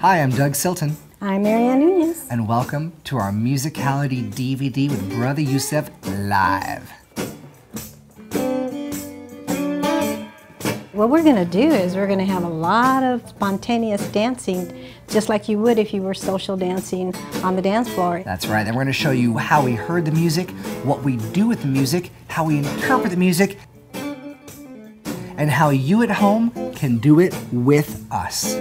Hi, I'm Doug Silton, I'm Mary Ann Nuñez. and welcome to our Musicality DVD with Brother Yusef live. What we're going to do is we're going to have a lot of spontaneous dancing, just like you would if you were social dancing on the dance floor. That's right, and we're going to show you how we heard the music, what we do with the music, how we interpret the music, and how you at home can do it with us.